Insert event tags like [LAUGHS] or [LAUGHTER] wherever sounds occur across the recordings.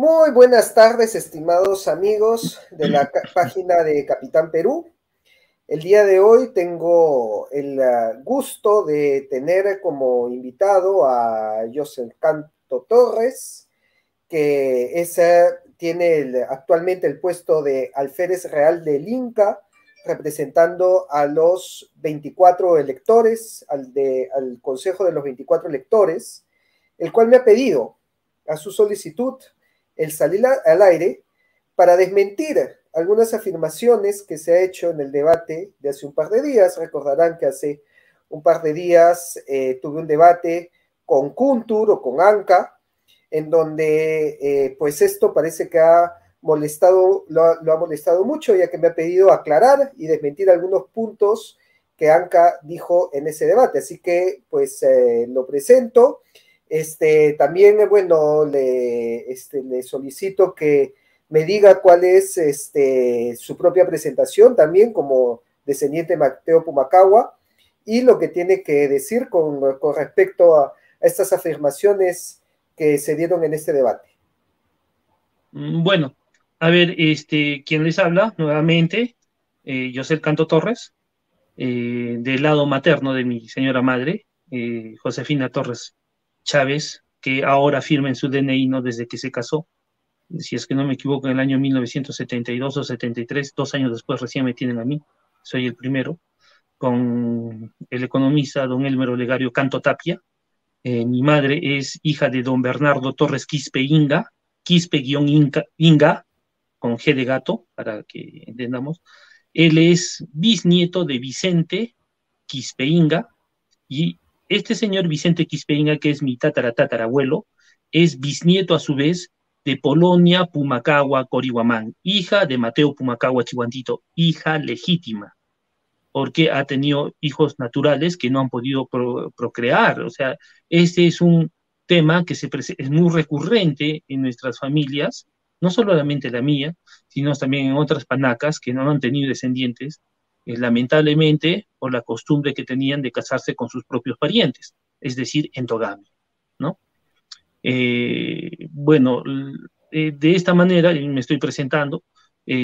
Muy buenas tardes, estimados amigos de la [CLEARS THROAT] página de Capitán Perú. El día de hoy tengo el ah, gusto de tener como invitado a José Canto Torres, que es, ah, tiene actualmente el puesto de alférez real del Inca, representando a los 24 electores, al, de, al Consejo de los 24 electores, el cual me ha pedido a su solicitud el salir al aire para desmentir algunas afirmaciones que se ha hecho en el debate de hace un par de días. Recordarán que hace un par de días eh, tuve un debate con Kuntur o con Anka, en donde eh, pues esto parece que ha molestado, lo, ha molestado mucho, ya que me ha pedido aclarar y desmentir algunos puntos que Anka dijo en ese debate. Así que pues eh, lo presento este, también, eh, bueno, le, este, le solicito que me diga cuál es este, su propia presentación también como descendiente de Mateo Pumacagua y lo que tiene que decir con, respecto a, estas afirmaciones que se dieron en este debate. Mm, bueno, a ver, este, ¿quién les habla nuevamente? Eh, José Canto Torres, eh, del lado materno de mi señora madre, eh, Josefina Torres Chávez, que ahora firma en su DNI, no desde que se casó, si es que no me equivoco, en el año 1972 o 73, dos años después recién me tienen a mí, soy el primero, con el economista don Elmer Olegario Canto Tapia. Eh, mi madre es hija de don Bernardo Torres Quispe Inga, Quispe-Inga, con G de gato, para que entendamos. Él es bisnieto de Vicente Quispe Inga y este señor Vicente Quispeña, que es mi tatara tatarabuelo, es bisnieto a su vez de Polonia Pumacagua Corihuamán, hija de Mateo Pumacagua Chihuantito, hija legítima, porque ha tenido hijos naturales que no han podido procrear. O sea, este es un tema que es muy recurrente en nuestras familias, no solamente la mía, sino también en otras panacas que no han tenido descendientes lamentablemente por la costumbre que tenían de casarse con sus propios parientes, es decir, endogamia, ¿no? Eh, bueno, eh, de esta manera me estoy presentando,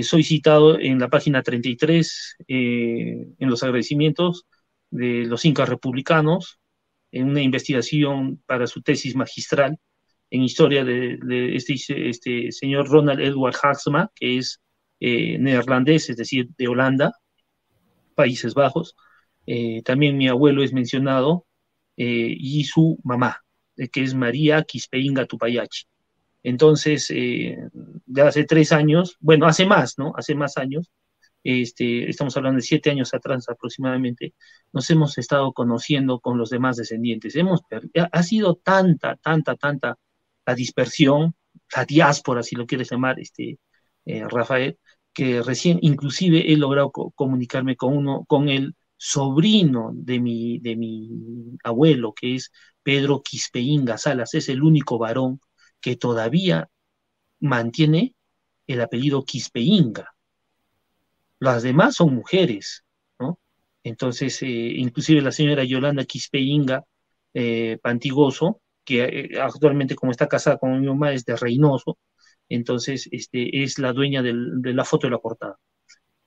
soy citado en la página 33 en los agradecimientos de los incas republicanos en una investigación para su tesis magistral en historia de, este, este, señor Ronald Edward Haxma, que es neerlandés, es decir, de Holanda, Países Bajos. Eh, también mi abuelo es mencionado eh, y su mamá, eh, que es María Quispeinga Tupayachi. Entonces, ya hace tres años, bueno, hace más, ¿no? Hace más años, este, estamos hablando de siete años atrás aproximadamente, nos hemos estado conociendo con los demás descendientes. Hemos, ha sido tanta, tanta, tanta la dispersión, la diáspora, si lo quieres llamar, este, Rafael, que recién inclusive he logrado comunicarme con uno, con el sobrino de mi, de mi abuelo, que es Pedro Quispeinga Salas, es el único varón que todavía mantiene el apellido Quispeinga. Las demás son mujeres, ¿no? Entonces, eh, inclusive la señora Yolanda Quispeinga eh, Pantigoso, que eh, actualmente como está casada con mi mamá es de Reynoso, entonces este, es la dueña de la foto de la portada.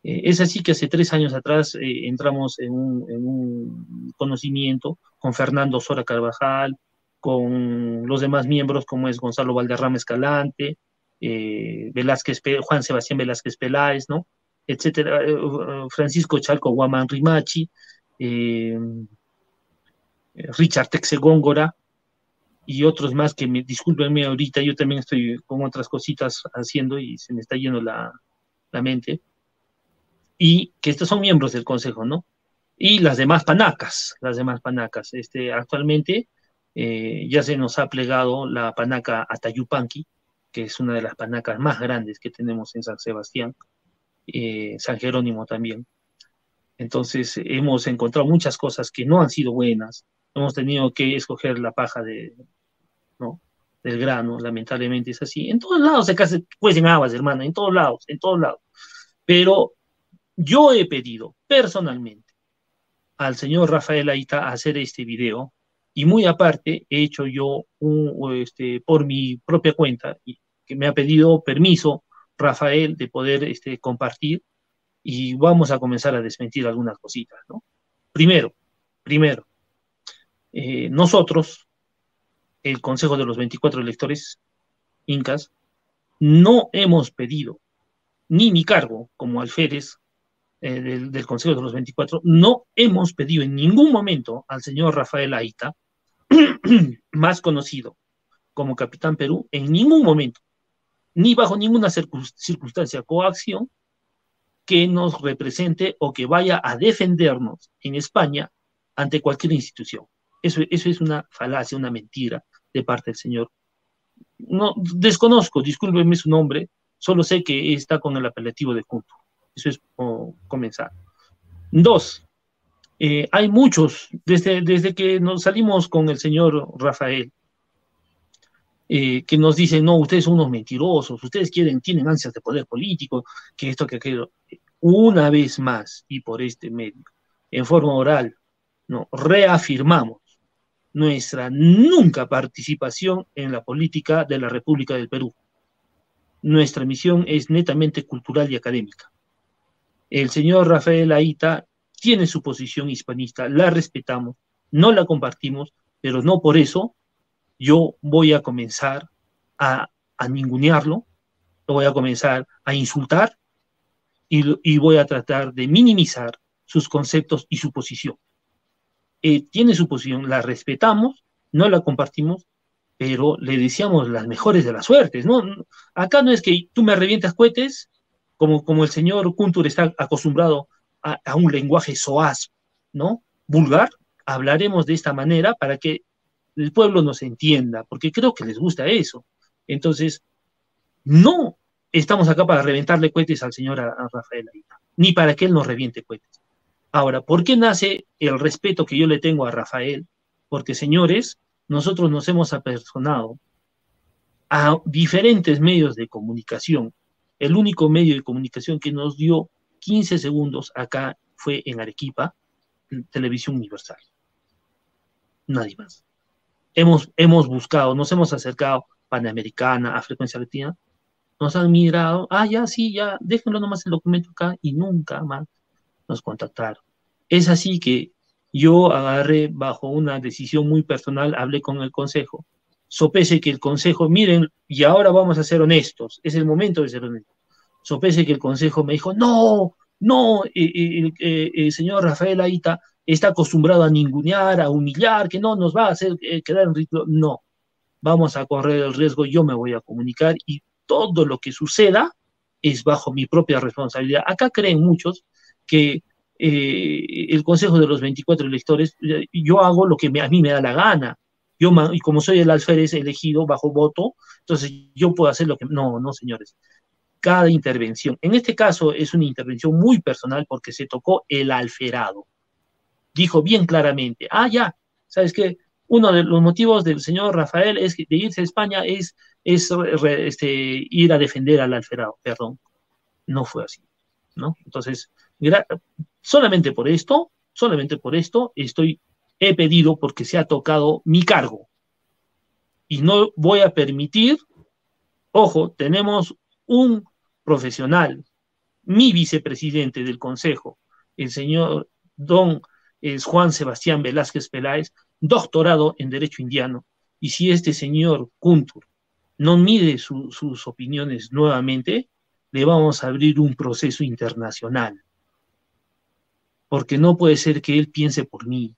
Eh, es así que hace tres años atrás eh, entramos en un, conocimiento con Fernando Sora Carvajal, con los demás miembros como es Gonzalo Valderrama Escalante, eh, Velázquez, Juan Sebastián Velázquez Peláez, ¿no? etcétera, Francisco Chalco Guamán Rimachi, Richard Texe Góngora, y otros más que me discúlpenme ahorita, yo también estoy con otras cositas haciendo y se me está yendo la, mente. Y que estos son miembros del consejo, ¿no? Y las demás panacas, las demás panacas. Este, actualmente eh, ya se nos ha plegado la panaca Atayupanqui, que es una de las panacas más grandes que tenemos en San Sebastián, eh, San Jerónimo también. Entonces hemos encontrado muchas cosas que no han sido buenas, hemos tenido que escoger la paja de, ¿no? Del grano, lamentablemente es así. En todos lados se cuecen aguas, hermano, en todos lados, en todos lados. Pero yo he pedido personalmente al señor Rafael Aita hacer este video y muy aparte he hecho yo un, este, por mi propia cuenta que me ha pedido permiso Rafael de poder este, compartir y vamos a comenzar a desmentir algunas cositas. Primero, primero, eh, nosotros, el Consejo de los 24 electores incas, no hemos pedido, ni mi cargo como alférez eh, del, del, Consejo de los 24, no hemos pedido en ningún momento al señor Rafael Aita, [CLEARS THROAT] más conocido como Capitán Perú, en ningún momento, ni bajo ninguna circunstancia, coacción, que nos represente o que vaya a defendernos en España ante cualquier institución. Eso, eso es una falacia, una mentira de parte del señor. No, desconozco, discúlpeme su nombre, solo sé que está con el apelativo de Junto. Eso es como comenzar. Dos, eh, hay muchos, desde, desde que nos salimos con el señor Rafael, eh, que nos dicen, no, ustedes son unos mentirosos, ustedes quieren, tienen ansias de poder político, que esto, que aquello. Una vez más, y por este medio, en forma oral, no, reafirmamos nuestra nunca participación en la política de la República del Perú. Nuestra misión es netamente cultural y académica. El señor Rafael Aita tiene su posición hispanista, la respetamos, no la compartimos, pero no por eso yo voy a comenzar a, ningunearlo, lo voy a comenzar a insultar y, voy a tratar de minimizar sus conceptos y su posición. Eh, tiene su posición, la respetamos, no la compartimos, pero le deseamos las mejores de las suertes, ¿no? Acá no es que tú me revientas cohetes, como, como el señor Kuntur está acostumbrado a, un lenguaje soaz, ¿no? Vulgar, hablaremos de esta manera para que el pueblo nos entienda, porque creo que les gusta eso. Entonces, no estamos acá para reventarle cohetes al señor Rafael Aita, ni para que él nos reviente cohetes. Ahora, ¿por qué nace el respeto que yo le tengo a Rafael? Porque, señores, nosotros nos hemos apersonado a diferentes medios de comunicación. El único medio de comunicación que nos dio 15 segundos acá fue en Arequipa, Televisión Universal. Nadie más hemos, hemos buscado, nos hemos acercado Panamericana, a Frecuencia Latina, nos han mirado, ah, ya, sí, ya, déjenlo nomás el documento acá y nunca más nos contactaron. Es así que yo agarré bajo una decisión muy personal, hablé con el consejo, sopese que el consejo, miren, y ahora vamos a ser honestos, es el momento de ser honestos. Sopese que el consejo me dijo, no, no, eh, eh, eh, el señor Rafael Aita está acostumbrado a ningunear, a humillar, que no nos va a hacer quedar en ridículo. No, vamos a correr el riesgo, yo me voy a comunicar y todo lo que suceda es bajo mi propia responsabilidad. Acá creen muchos que eh, el Consejo de los 24 electores, eh, yo hago lo que me, a mí me da la gana. Yo, y como soy el alférez elegido bajo voto, entonces yo puedo hacer lo que... No, no, señores. Cada intervención, en este caso es una intervención muy personal porque se tocó el alferado dijo bien claramente, ah, ya, ¿sabes qué? Uno de los motivos del señor Rafael es que de irse a España es, es este, ir a defender al alferado, perdón. No fue así, ¿no? Entonces, solamente por esto, solamente por esto estoy, he pedido porque se ha tocado mi cargo. Y no voy a permitir, ojo, tenemos un profesional, mi vicepresidente del Consejo, el señor don Juan Sebastián Velázquez Peláez, doctorado en Derecho Indiano. Y si este señor Kuntur no mide su, sus opiniones nuevamente, le vamos a abrir un proceso internacional. Porque no puede ser que él piense por mí,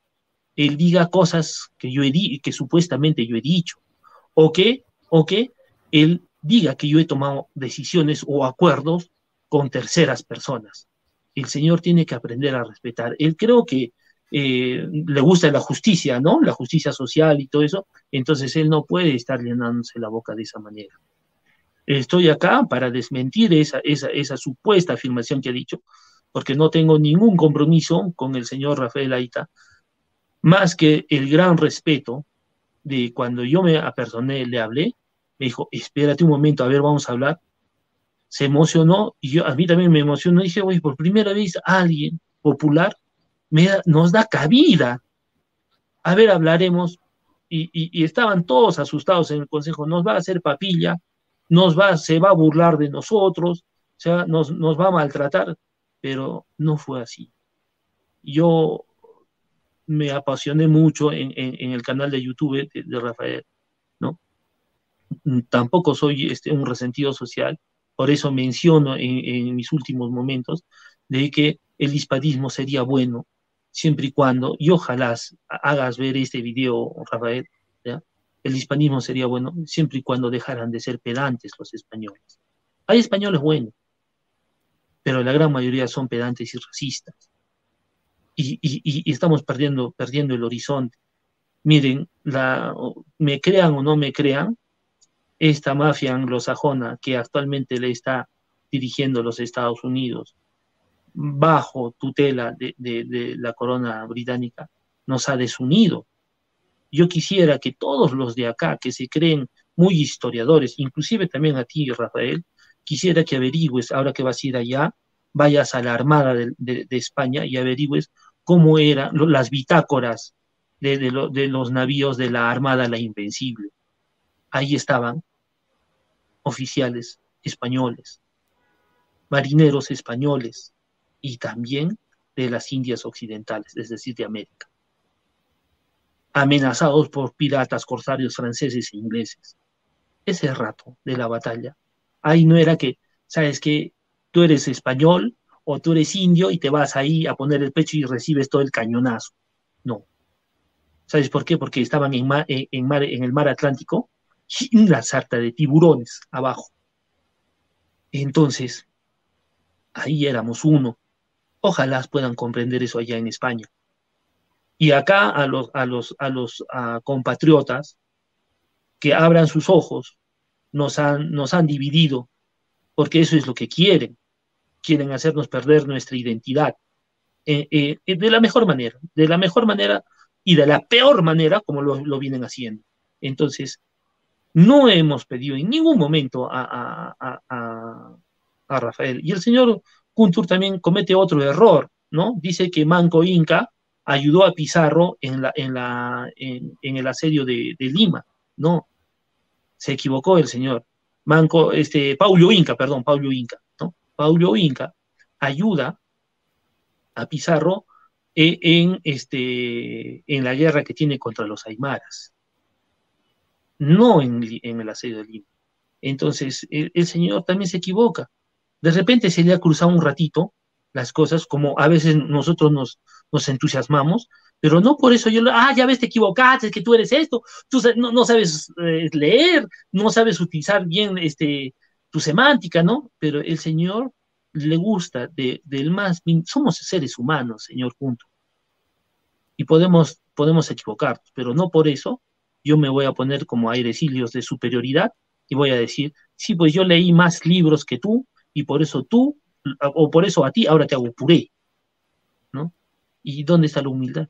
él diga cosas que yo he que supuestamente yo he dicho, o que, o que él diga que yo he tomado decisiones o acuerdos con terceras personas. El Señor tiene que aprender a respetar. Él creo que eh, le gusta la justicia, ¿no? La justicia social y todo eso, entonces él no puede estar llenándose la boca de esa manera. Estoy acá para desmentir esa, esa, esa supuesta afirmación que ha dicho, porque no tengo ningún compromiso con el señor Rafael Aita, más que el gran respeto de cuando yo me apersoné, le hablé, me dijo, espérate un momento, a ver, vamos a hablar. Se emocionó y yo, a mí también me emocionó. Dije, oye, por primera vez alguien popular nos da cabida. A ver, hablaremos. Y, estaban todos asustados en el consejo, nos va a hacer papilla, nos va, se va a burlar de nosotros, o sea, nos, nos va a maltratar, pero no fue así. Yo me apasioné mucho en, el canal de YouTube de, Rafael, ¿no? Tampoco soy este, un resentido social, por eso menciono en, mis últimos momentos de que el hispanismo sería bueno siempre y cuando, y ojalá hagas ver este video, Rafael, el hispanismo sería bueno siempre y cuando dejaran de ser pedantes los españoles. Hay españoles buenos, pero la gran mayoría son pedantes y racistas. Y, estamos perdiendo, perdiendo el horizonte. Miren, la, me crean o no me crean, esta mafia anglosajona que actualmente le está dirigiendo los Estados Unidos, bajo tutela de, de la corona británica, nos ha desunido. Yo quisiera que todos los de acá, que se creen muy historiadores, inclusive también a ti, Rafael, quisiera que averigües, ahora que vas a ir allá, vayas a la Armada de, España y averigües cómo eran las bitácoras de, los navíos de la Armada La Invencible. Ahí estaban oficiales españoles, marineros españoles y también de las Indias Occidentales, es decir, de América, amenazados por piratas, corsarios franceses e ingleses. Ese rato de la batalla ahí no era que, sabes que tú eres español o tú eres indio y te vas ahí a poner el pecho y recibes todo el cañonazo. No. ¿Sabes por qué? Porque estaban en, en el mar Atlántico una sarta de tiburones abajo. Entonces, ahí éramos uno. Ojalá puedan comprender eso allá en España. Y acá a los, a los, a los compatriotas que abran sus ojos nos han, nos han dividido, porque eso es lo que quieren. Quieren hacernos perder nuestra identidad. Eh, eh, de la mejor manera, de la mejor manera y de la peor manera como lo, vienen haciendo. Entonces, no hemos pedido en ningún momento a, a, Rafael. Y el señor Kuntur también comete otro error, ¿no? Dice que Manco Inca ayudó a Pizarro en, la, en, la, en, el asedio de Lima. No, se equivocó el señor. Manco, este, Paulio Inca, perdón, Paulio Inca, ¿no? Inca ayuda a Pizarro e, en, este, en la guerra que tiene contra los aymaras, no en, el asedio de Lima. Entonces, el, el, señor también se equivoca. De repente se le ha cruzado un ratito las cosas, como a veces nosotros nos, nos entusiasmamos, pero no por eso yo, ah, ya ves, te equivocaste, es que tú eres esto, tú no, sabes eh, leer, no sabes utilizar bien este, tu semántica, ¿no? Pero el Señor le gusta de, del más, somos seres humanos, Señor, punto. Y podemos, podemos equivocarnos, pero no por eso yo me voy a poner como airecilios de superioridad y voy a decir, sí, pues yo leí más libros que tú y por eso tú, o por eso a ti ahora te hago puré, ¿no? ¿Y dónde está la humildad?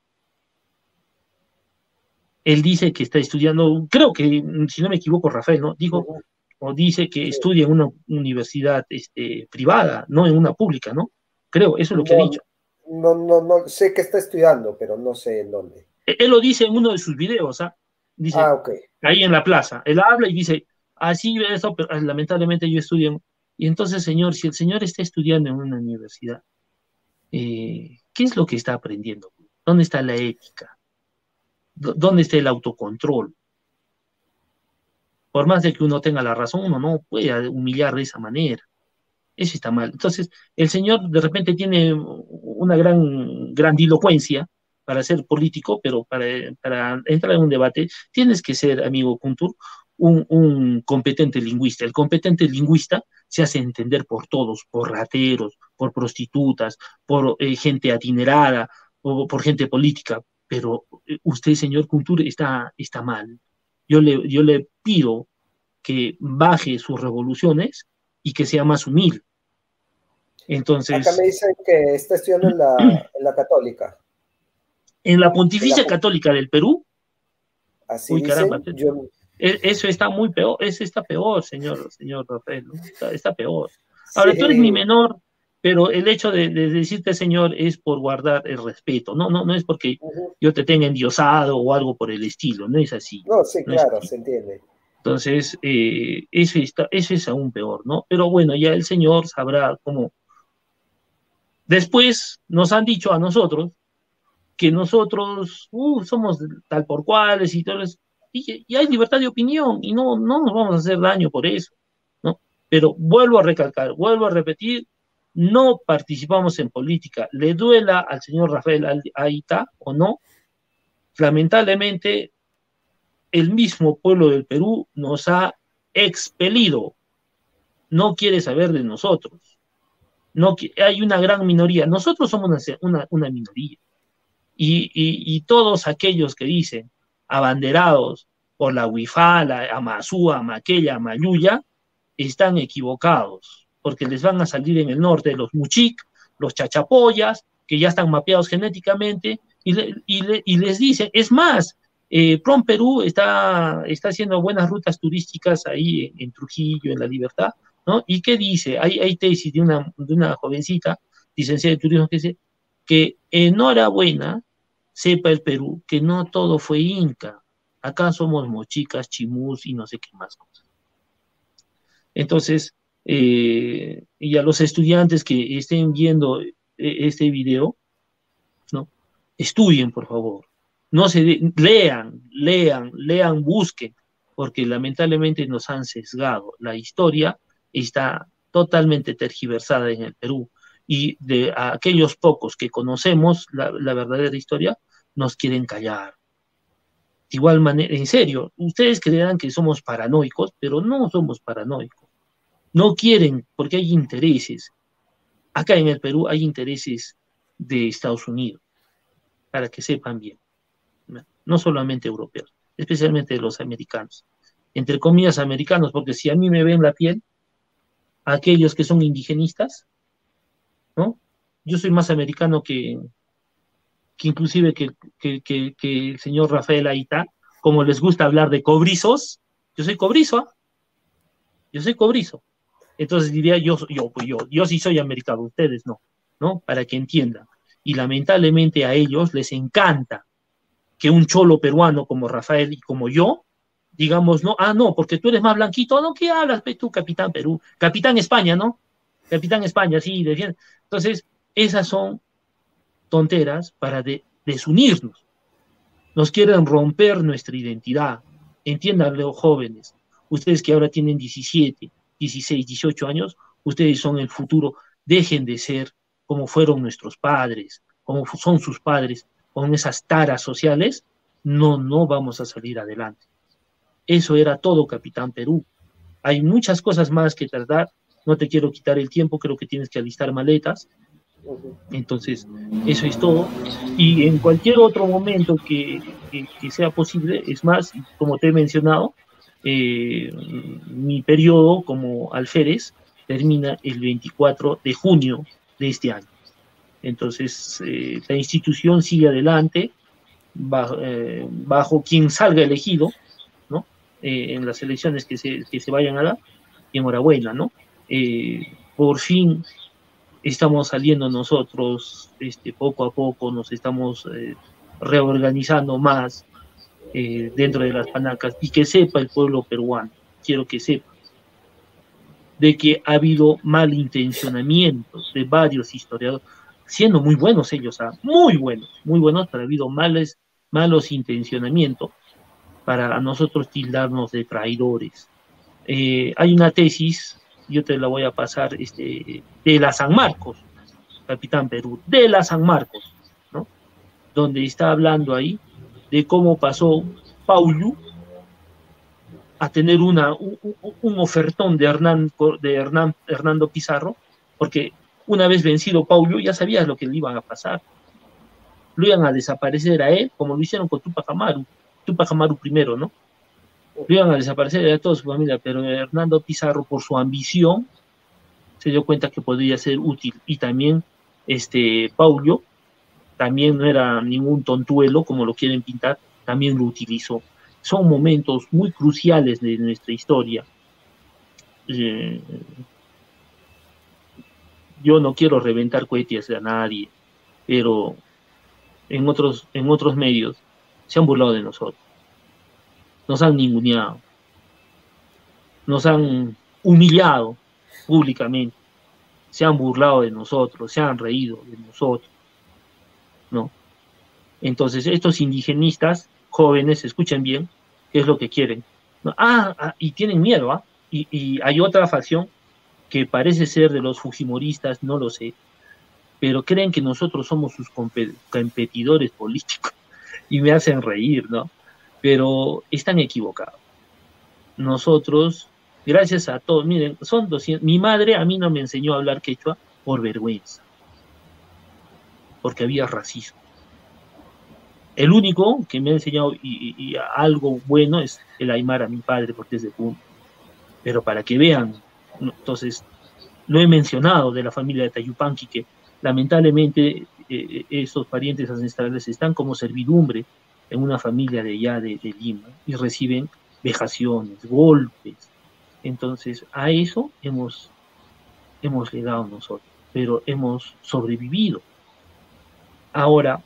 Él dice que está estudiando, creo que, si no me equivoco, Rafael, ¿no? Dijo, o dice que estudia en una universidad este, privada, no en una pública, ¿no? Creo, eso es lo que ha dicho. No, no, no, sé que está estudiando, pero no sé en dónde. E, él lo dice en uno de sus videos, ¿ah? Dice, ah, ahí en la plaza. Él habla y dice, así, eso, pero ah, lamentablemente yo estudio. Y entonces, señor, si el señor está estudiando en una universidad, eh, ¿qué es lo que está aprendiendo? ¿Dónde está la ética? ¿Dónde está el autocontrol? Por más de que uno tenga la razón, uno no puede humillar de esa manera. Eso está mal. Entonces, el señor de repente tiene una gran grandilocuencia para ser político, pero para, entrar en un debate tienes que ser, amigo Kuntur, un, competente lingüista. El competente lingüista se hace entender por todos, por rateros, por prostitutas, por eh, gente adinerada, por gente política, pero eh, usted, señor Kuntur, está, está mal. Yo le, yo le pido que baje sus revoluciones y que sea más humilde. Entonces. Acá me dicen que está estudiando en la, [CLEARS THROAT] Católica. En la Pontificia Católica del Perú. Así Uy, caramba. E, eso está muy peor, eso está peor, señor, señor Rafael. Está, peor. Ahora, tú eres mi menor, pero el hecho de, decirte Señor es por guardar el respeto, no, no, no es porque yo te tenga endiosado o algo por el estilo, no es así. No, sí, claro, se entiende. Entonces, eh, eso, eso es aún peor, ¿no? Pero bueno, ya el Señor sabrá cómo. Después nos han dicho a nosotros que nosotros uh, somos tal por cuales y todo eso. Y, hay libertad de opinión y no, no nos vamos a hacer daño por eso, ¿no? Pero vuelvo a recalcar, vuelvo a repetir, no participamos en política. Le duela al señor Rafael Aita o no, lamentablemente el mismo pueblo del Perú nos ha expelido, no quiere saber de nosotros. No, hay una gran minoría, nosotros somos una, minoría. Y, todos aquellos que dicen abanderados por la Wifá, la Amazúa, Maquella, Mayuya, están equivocados, porque les van a salir en el norte los Muchik, los Chachapoyas, que ya están mapeados genéticamente, y, les dicen, es más, eh, Prom Perú está, está haciendo buenas rutas turísticas ahí en, Trujillo, en La Libertad, ¿no? ¿Y qué dice? Hay, hay tesis de una, una jovencita, licenciada de turismo, que dice que enhorabuena, sepa el Perú, que no todo fue Inca. Acá somos mochicas, chimús y no sé qué más cosas. Entonces, eh, y a los estudiantes que estén viendo eh, este video, ¿no? Estudien, por favor no se lean, lean, lean, busquen, porque lamentablemente nos han sesgado. La historia está totalmente tergiversada en el Perú y de aquellos pocos que conocemos la, verdadera historia nos quieren callar. De igual manera, en serio, ustedes creerán que somos paranoicos, pero no somos paranoicos. No quieren, porque hay intereses. Acá en el Perú hay intereses de Estados Unidos, para que sepan bien no solamente europeos, especialmente los americanos. Entre comillas americanos, porque si a mí me ven la piel, aquellos que son indigenistas, ¿no? Yo soy más americano que, que inclusive que, el señor Rafael Aita, como les gusta hablar de cobrizos, yo soy cobrizo, ¿ah? yo soy cobrizo. Entonces diría yo, yo, yo, yo sí soy americano, ustedes no, ¿no? Para que entiendan. Y lamentablemente a ellos les encanta que un cholo peruano como Rafael y como yo, digamos, no, ah, no, porque tú eres más blanquito, no, ¿qué hablas tú, capitán Perú? Capitán España, ¿no? Capitán España, sí, defiende. Entonces, esas son tonteras para desunirnos. Nos quieren romper nuestra identidad. Entiéndanlo, jóvenes. Ustedes que ahora tienen 17, 16, 18 años, ustedes son el futuro. Dejen de ser como fueron nuestros padres, como son sus padres con esas taras sociales, no, no vamos a salir adelante. Eso era todo, Capitán Perú. Hay muchas cosas más que tratar. No te quiero quitar el tiempo, creo que tienes que alistar maletas. Entonces, eso es todo. Y en cualquier otro momento que, sea posible, es más, como te he mencionado, eh, mi periodo como alférez termina el 24 de junio de este año. Entonces, eh, la institución sigue adelante eh, bajo, quien salga elegido, ¿no? En las elecciones que se, que se vayan a dar, y enhorabuena, ¿no? por fin estamos saliendo nosotros, este, poco a poco nos estamos reorganizando más dentro de las panacas, y que sepa el pueblo peruano, quiero que sepa, de que ha habido malintencionamiento de varios historiadores, siendo muy buenos ellos, ¿ah? muy buenos, muy buenos, pero ha habido males, malos intencionamientos para nosotros tildarnos de traidores. Eh, hay una tesis, yo te la voy a pasar, este, de la San Marcos, Capitán Perú, de la San Marcos, ¿no? Donde está hablando ahí de cómo pasó Paulo a tener una, un, ofertón de, Hernán, de Hernando Pizarro, porque una vez vencido Paulo, ya sabías lo que le iban a pasar. Lo iban a desaparecer a él, como lo hicieron con Tupac Amaru. Tupac Amaru primero, ¿no? Lo iban a desaparecer a toda su familia, pero Hernando Pizarro, por su ambición, se dio cuenta que podría ser útil. Y también este Paulo, también no era ningún tontuelo, como lo quieren pintar, también lo utilizó. Son momentos muy cruciales de nuestra historia. Eh, yo no quiero reventar cohetes a nadie, pero en otros, en otros medios se han burlado de nosotros, nos han ninguneado. nos han humillado públicamente, se han burlado de nosotros, se han reído de nosotros, ¿no? Entonces, estos indigenistas jóvenes, escuchen bien, qué es lo que quieren. Ah, ah, y tienen miedo, ¿ah? Y, y, hay otra facción que parece ser de los fujimoristas, no lo sé, pero creen que nosotros somos sus competidores políticos [LAUGHS] y me hacen reír, ¿no? Pero están equivocados. Nosotros gracias a todos, miren, son 200, mi madre a mí no me enseñó a hablar quechua por vergüenza, porque había racismo. El único que me ha enseñado y, algo bueno es el Aymara, mi padre, porque es de Puno. Pero para que vean, entonces, lo he mencionado de la familia de Tayupanqui, que lamentablemente eh, esos parientes ancestrales están como servidumbre en una familia de allá de, Lima y reciben vejaciones, golpes, entonces, a eso hemos, hemos llegado nosotros, pero hemos sobrevivido. Ahora,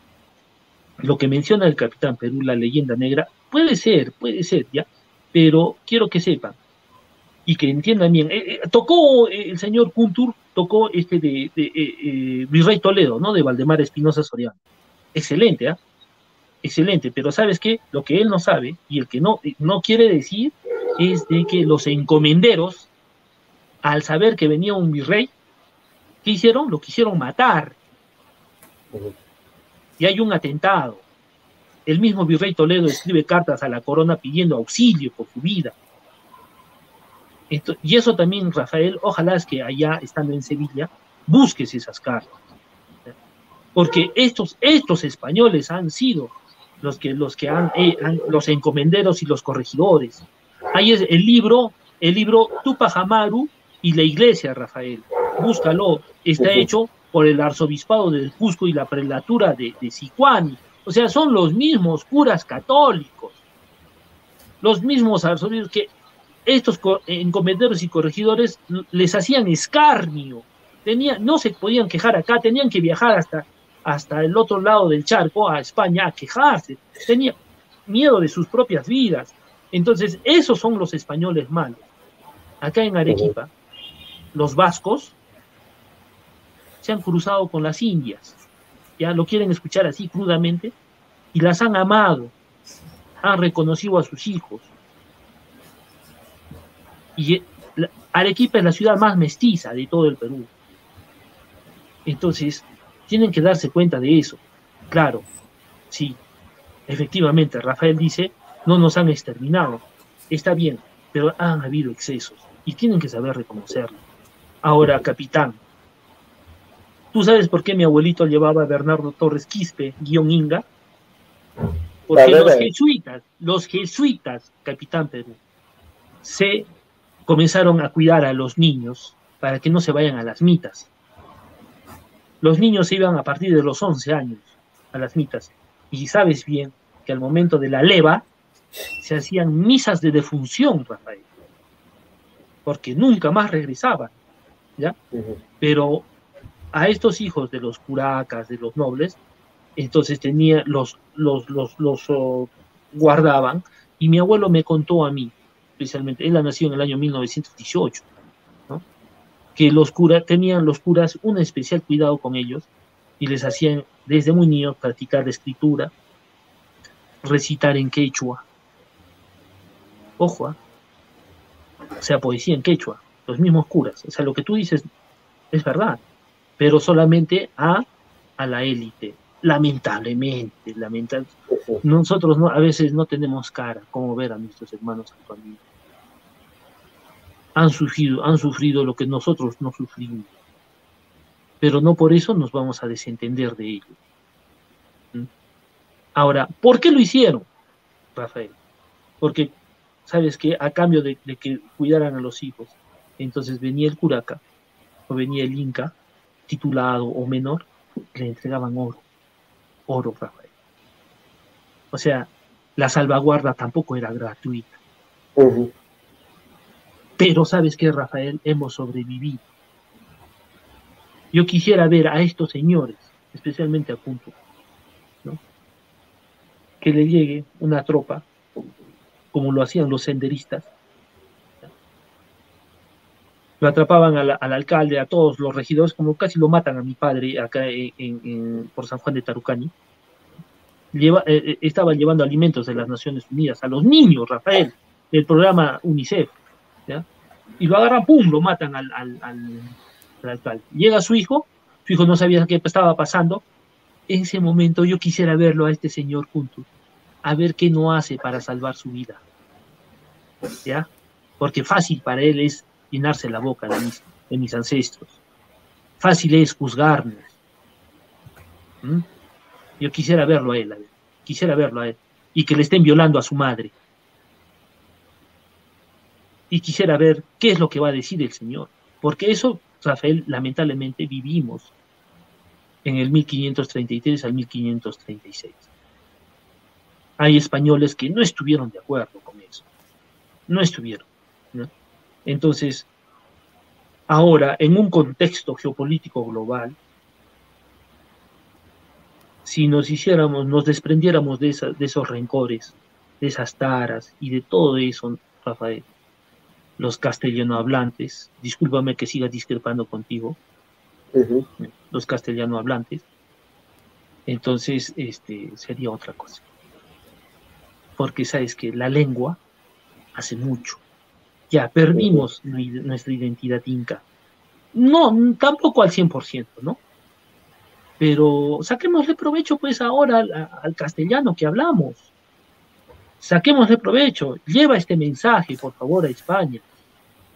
lo que menciona el capitán Perú, la leyenda negra, puede ser, puede ser, ¿ya? Pero quiero que sepan y que entiendan bien. Eh, eh, tocó eh, el señor Kuntur, tocó este de, Virrey Toledo, ¿no? De Valdemar Espinosa Soriano. Excelente, ¿ah? Excelente, pero ¿sabes qué? Lo que él no sabe y el que no, no quiere decir es de que los encomenderos, al saber que venía un virrey, ¿qué hicieron? Lo quisieron matar. Y hay un atentado. El mismo virrey Toledo escribe cartas a la corona pidiendo auxilio por su vida. y eso también, Rafael, ojalá es que allá, estando en Sevilla, busques esas cartas. Porque estos, estos españoles han sido los que, los que han, eh, han, los encomenderos y los corregidores, Ahí es el libro, el libro Tupac Amaru y la iglesia, Rafael. Búscalo. Está hecho por el arzobispado del Cusco y la prelatura de, de Sicuani. O sea, son los mismos curas católicos. Los mismos arzobispos que estos encomenderos y corregidores les hacían escarnio. Tenían, no se podían quejar acá, tenían que viajar hasta, hasta el otro lado del charco, a España, a quejarse. Tenían miedo de sus propias vidas. Entonces, esos son los españoles malos. Acá en Arequipa, los vascos se han cruzado con las indias, ya lo quieren escuchar así crudamente, y las han amado, han reconocido a sus hijos. Y Arequipa es la ciudad más mestiza de todo el Perú. Entonces, tienen que darse cuenta de eso. Claro, sí, efectivamente, Rafael dice, no nos han exterminado. Está bien, pero han habido excesos y tienen que saber reconocerlo. Ahora, capitán, ¿tú sabes por qué mi abuelito llevaba a Bernardo Torres Quispe, guion Inga? Porque los jesuitas, los jesuitas, capitán Perú, se comenzaron a cuidar a los niños para que no se vayan a las mitas. Los niños se iban a partir de los 11 años a las mitas. Y sabes bien que al momento de la leva, se hacían misas de defunción, Rafael, porque nunca más regresaban, ¿ya? Pero a estos hijos de los curacas, de los nobles, entonces tenía, los, los, los, los oh, guardaban, y mi abuelo me contó a mí, especialmente, él nació en el año 1918, ¿no? que los curas, tenían los curas un especial cuidado con ellos, y les hacían desde muy niños practicar escritura, recitar en quechua, Ojo, ¿ah? o sea, poesía en quechua, los mismos curas. O sea, lo que tú dices es verdad, pero solamente a, a la élite. Lamentablemente, lamentablemente. Nosotros no, a veces no tenemos cara como ver a nuestros hermanos familia. Han sufrido, han sufrido lo que nosotros no sufrimos. Pero no por eso nos vamos a desentender de ellos. ¿Mm? Ahora, ¿por qué lo hicieron, Rafael? Porque ¿sabes qué? A cambio de, que cuidaran a los hijos. Entonces venía el curaca o venía el inca, titulado o menor, le entregaban oro, oro, Rafael. O sea, la salvaguarda tampoco era gratuita. Pero sabes qué, Rafael, hemos sobrevivido. Yo quisiera ver a estos señores, especialmente a Punto, ¿no? que le llegue una tropa como lo hacían los senderistas, lo atrapaban al, alcalde, a todos los regidores, como casi lo matan a mi padre acá en, por San Juan de Tarucani. Lleva, eh, eh, estaban llevando alimentos de las Naciones Unidas a los niños, Rafael, del programa UNICEF. Y lo agarran, ¡pum!, lo matan al, al, alcalde. Llega su hijo, su hijo no sabía qué estaba pasando. En ese momento yo quisiera verlo a este señor junto, a ver qué no hace para salvar su vida. ¿Ya? Porque fácil para él es llenarse la boca de mis, ancestros. Fácil es juzgarnos. ¿Mm? Yo quisiera verlo a él, quisiera verlo a él, y que le estén violando a su madre. Y quisiera ver qué es lo que va a decir el Señor, porque eso, Rafael, lamentablemente vivimos en el 1533 al 1536. Hay españoles que no estuvieron de acuerdo con eso, no estuvieron. Entonces, ahora, en un contexto geopolítico global, si nos hiciéramos, nos desprendiéramos de, de esos rencores, de esas taras y de todo eso, Rafael, los castellano hablantes, discúlpame que siga discrepando contigo, los castellano hablantes, entonces este, sería otra cosa. Porque sabes que la lengua hace mucho ya perdimos nuestra identidad inca. No, tampoco al 100%, ¿no? Pero saquémosle provecho pues ahora al, castellano que hablamos. Saquémosle provecho. Lleva este mensaje, por favor, a España.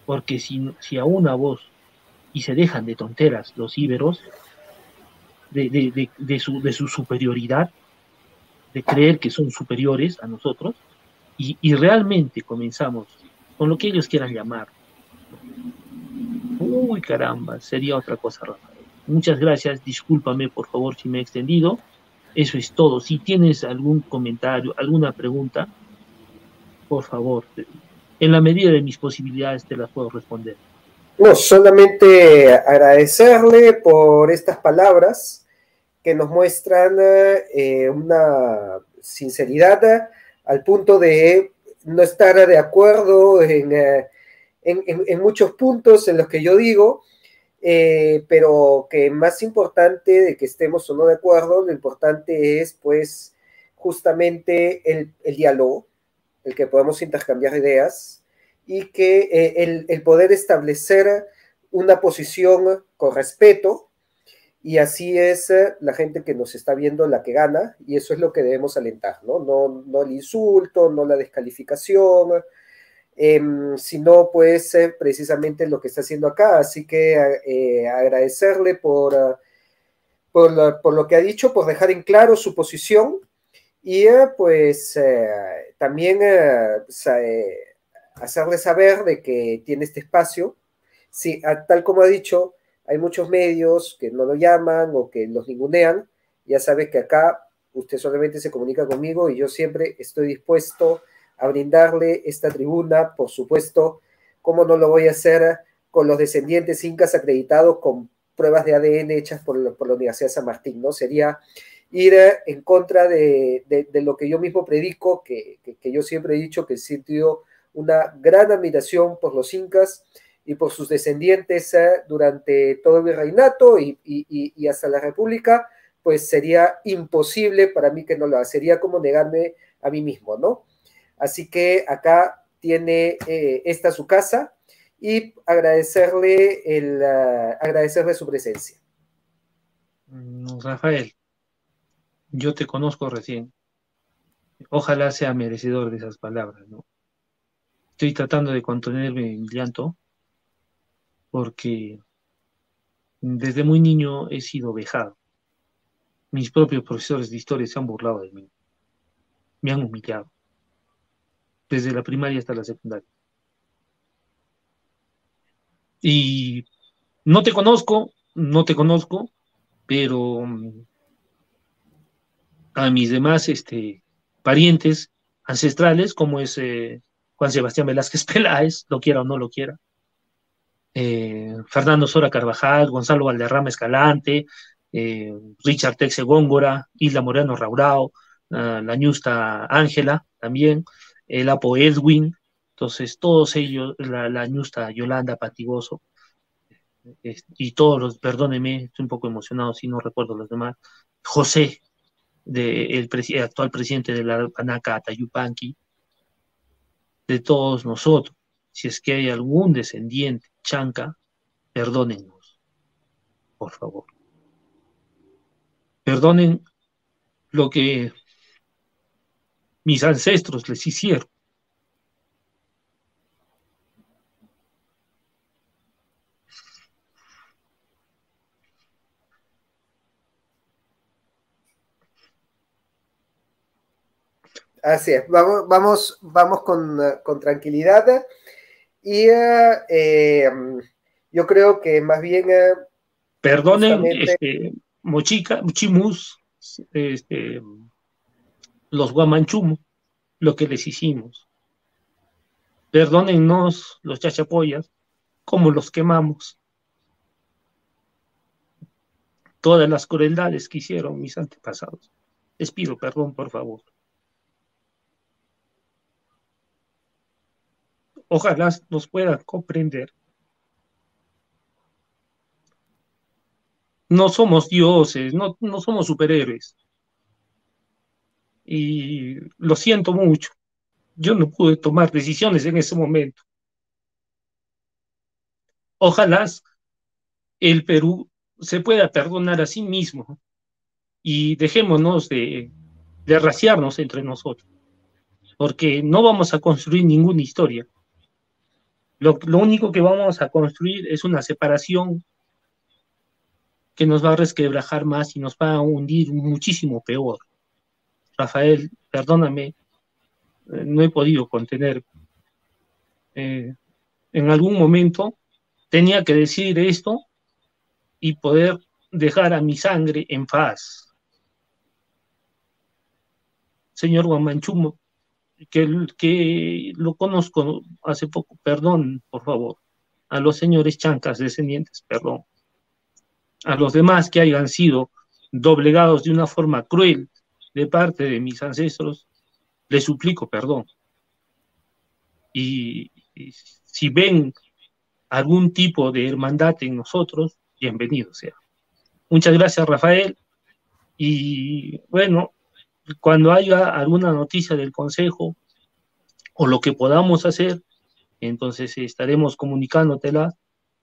Porque si, si a una voz y se dejan de tonteras los íberos, de, su, de su superioridad, de creer que son superiores a nosotros, y, y realmente comenzamos con lo que ellos quieran llamar. Uy, caramba, sería otra cosa, Rafael. Muchas gracias, discúlpame por favor si me he extendido. Eso es todo. Si tienes algún comentario, alguna pregunta, por favor, en la medida de mis posibilidades te las puedo responder. No, solamente agradecerle por estas palabras que nos muestran eh, una sinceridad al punto de no estar de acuerdo eh, en, en, muchos puntos en los que yo digo, eh, pero que más importante de que estemos o no de acuerdo, lo importante es pues justamente el, diálogo, el que podamos intercambiar ideas y que eh, el, el poder establecer una posición con respeto y así es eh, la gente que nos está viendo la que gana, y eso es lo que debemos alentar, ¿no? No, no el insulto, no la descalificación, em, sino pues eh, precisamente lo que está haciendo acá. Así que eh, agradecerle por, por, lo que ha dicho, por dejar en claro su posición y pues también hacerle saber de que tiene este espacio. Sí, tal como ha dicho, hay muchos medios que no lo llaman o que los ningunean. Ya sabe que acá usted solamente se comunica conmigo y yo siempre estoy dispuesto a brindarle esta tribuna, por supuesto, ¿cómo no lo voy a hacer con los descendientes incas acreditados con pruebas de ADN hechas por, la Universidad de San Martín? ¿no? Sería ir en contra de, lo que yo mismo predico, que, que, yo siempre he dicho que he sentido una gran admiración por los incas y por sus descendientes eh, durante todo el virreinato y, y, hasta la República, pues sería imposible para mí que no lo haga, sería como negarme a mí mismo, ¿no? Así que acá tiene eh, esta su casa y agradecerle, el, uh, agradecerle su presencia. Mm, Rafael, yo te conozco recién. Ojalá sea merecedor de esas palabras, ¿no? Estoy tratando de contenerme mi llanto porque desde muy niño he sido vejado. Mis propios profesores de historia se han burlado de mí. Me han humillado. Desde la primaria hasta la secundaria. Y no te conozco, no te conozco, pero mm, a mis demás este, parientes ancestrales, como es eh, Juan Sebastián Velázquez [LAUGHS] Peláez, lo quiera o no lo quiera, eh, Fernando Sora Carvajal, Gonzalo Valderrama Escalante, eh, Richard Texe Góngora, Isla Moreno Raurao, la ñusta Ángela también, el Apo Edwin, entonces todos ellos, la, la ñusta Yolanda Patigoso, y todos los, perdóneme, estoy un poco emocionado si no recuerdo los demás, José, el, actual presidente de la Panaca, Atayupanqui, de todos nosotros, si es que hay algún descendiente chanca, perdónennos, por favor. Perdonen lo que mis ancestros les hicieron. Así es, vamos, vamos, vamos con, con tranquilidad. Y eh, yo creo que más bien... Eh, Perdonen, este, Mochica, Mochimus, este, los Guamanchumo, lo que les hicimos. Perdónennos los chachapoyas, como los quemamos. Todas las crueldades que hicieron mis antepasados. Les pido perdón, por favor. Ojalá nos puedan comprender. No somos dioses, no, somos superhéroes. Y lo siento mucho. Yo no pude tomar decisiones en ese momento. Ojalá el Perú se pueda perdonar a sí mismo y dejémonos de, de raciarnos entre nosotros, porque no vamos a construir ninguna historia. Lo, único que vamos a construir es una separación que nos va a resquebrajar más y nos va a hundir muchísimo peor. Rafael, perdóname, eh, no he podido contener. Eh, en algún momento tenía que decir esto y poder dejar a mi sangre en paz. Señor Guamanchumo, que, que lo conozco hace poco, perdón, por favor, a los señores chancas descendientes, perdón, a los demás que hayan sido doblegados de una forma cruel de parte de mis ancestros, les suplico perdón. Y, y si ven algún tipo de hermandad en nosotros, bienvenido sea. Muchas gracias, Rafael. Y bueno, cuando haya alguna noticia del Consejo o lo que podamos hacer, entonces estaremos comunicándotela.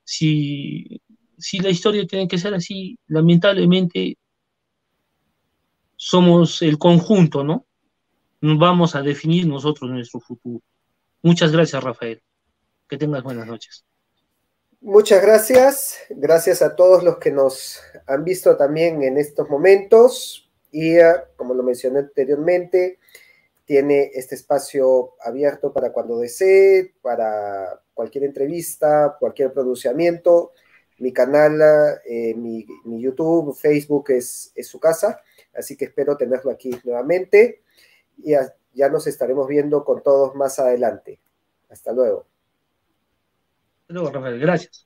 Si, si la historia tiene que ser así, lamentablemente somos el conjunto, ¿no? Vamos a definir nosotros nuestro futuro. Muchas gracias, Rafael. Que tengas buenas noches. Muchas gracias. Gracias a todos los que nos han visto también en estos momentos. Y como lo mencioné anteriormente, tiene este espacio abierto para cuando desee, para cualquier entrevista, cualquier pronunciamiento. Mi canal, eh, mi, YouTube, Facebook es, su casa, así que espero tenerlo aquí nuevamente y ya nos estaremos viendo con todos más adelante. Hasta luego. Hasta luego, Rafael. Gracias.